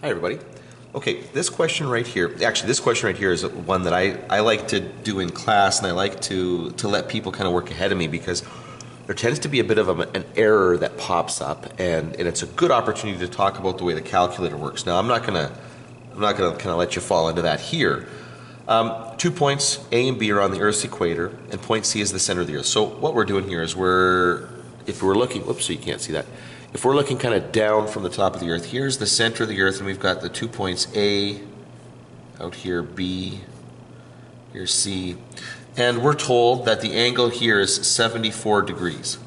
Hi, everybody. Okay, this question right here, actually, this question right here is one that I, I like to do in class and I like to, to let people kind of work ahead of me because there tends to be a bit of a, an error that pops up and, and it's a good opportunity to talk about the way the calculator works. Now, I'm not going to I'm not going to kind of let you fall into that here. Um, two points, A and B, are on the Earth's equator, and point C is the center of the Earth. So what we're doing here is we're, if we're looking, whoops, so you can't see that. If we're looking kind of down from the top of the Earth, here's the center of the Earth, and we've got the two points A out here, B, here's C, and we're told that the angle here is 74 degrees.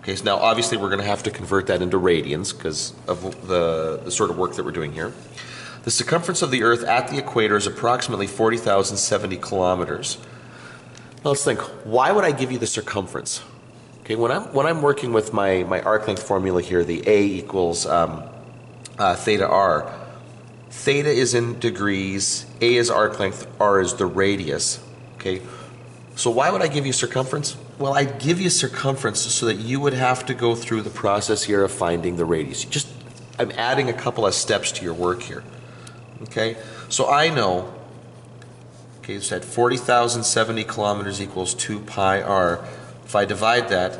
Okay, so now obviously we're going to have to convert that into radians because of the, the sort of work that we're doing here. The circumference of the Earth at the equator is approximately 40,070 kilometers. Now let's think, why would I give you the circumference? Okay, when I'm, when I'm working with my, my arc length formula here, the A equals um, uh, theta r, theta is in degrees, A is arc length, R is the radius. Okay, so why would I give you circumference? Well, I'd give you circumference so that you would have to go through the process here of finding the radius. Just, I'm adding a couple of steps to your work here. Okay, so I know, okay, it's at 40,070 kilometers equals 2 pi r. If I divide that,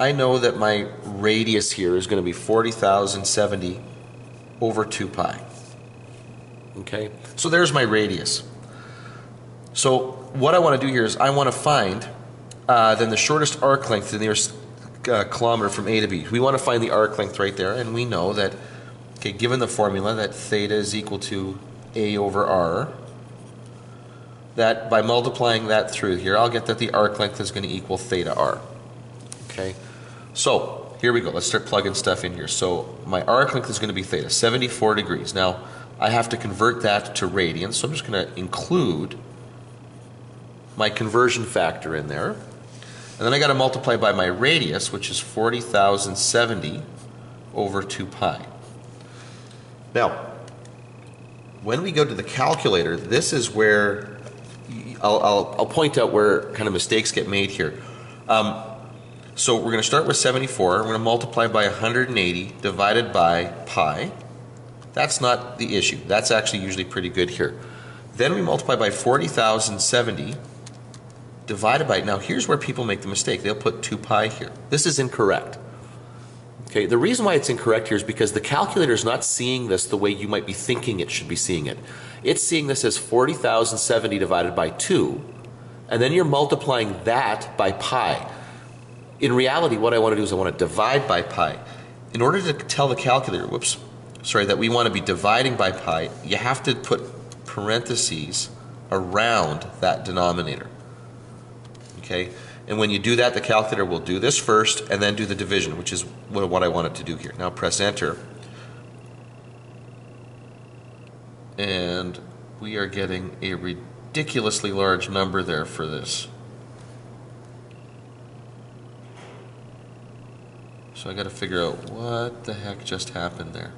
I know that my radius here is going to be 40,070 over 2 pi. Okay, so there's my radius. So what I want to do here is I want to find uh, then the shortest arc length, the nearest uh, kilometer from A to B. We want to find the arc length right there, and we know that Okay, given the formula that theta is equal to A over R, that by multiplying that through here, I'll get that the arc length is going to equal theta R. Okay, so here we go. Let's start plugging stuff in here. So my arc length is going to be theta, 74 degrees. Now, I have to convert that to radians, so I'm just going to include my conversion factor in there. And then I got to multiply by my radius, which is 40,070 over 2 pi. Now, when we go to the calculator, this is where I'll, I'll, I'll point out where kind of mistakes get made here. Um, so we're going to start with 74. We're going to multiply by 180 divided by pi. That's not the issue. That's actually usually pretty good here. Then we multiply by 40,070 divided by, now here's where people make the mistake. They'll put 2 pi here. This is incorrect. Okay, the reason why it's incorrect here is because the calculator is not seeing this the way you might be thinking it should be seeing it. It's seeing this as 40,070 divided by 2, and then you're multiplying that by pi. In reality, what I want to do is I want to divide by pi. In order to tell the calculator, whoops, sorry, that we want to be dividing by pi, you have to put parentheses around that denominator. Okay? And when you do that, the calculator will do this first and then do the division, which is what I want it to do here. Now press enter. And we are getting a ridiculously large number there for this. So I got to figure out what the heck just happened there.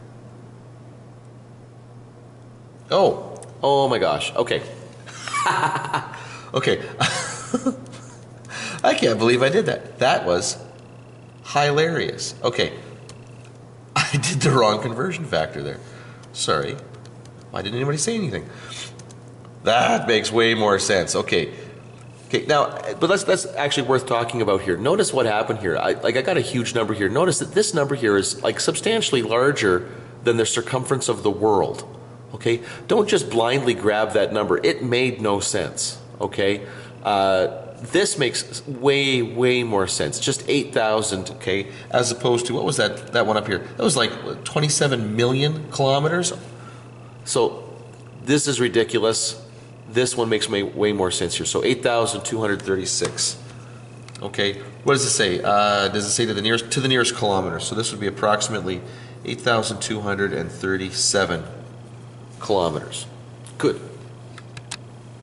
Oh, oh my gosh. Okay. okay. I can't believe I did that. That was hilarious. Okay. I did the wrong conversion factor there. Sorry. Why didn't anybody say anything? That makes way more sense. Okay. Okay, now, but that's that's actually worth talking about here. Notice what happened here. I, like I got a huge number here. Notice that this number here is like substantially larger than the circumference of the world. Okay, don't just blindly grab that number. It made no sense. Okay, uh, this makes way, way more sense. Just 8,000, okay, as opposed to, what was that, that one up here? That was like 27 million kilometers. So this is ridiculous. This one makes way, way more sense here. So 8,236. Okay, what does it say? Uh, does it say to the nearest to the nearest kilometer? So this would be approximately 8,237 kilometers. Good.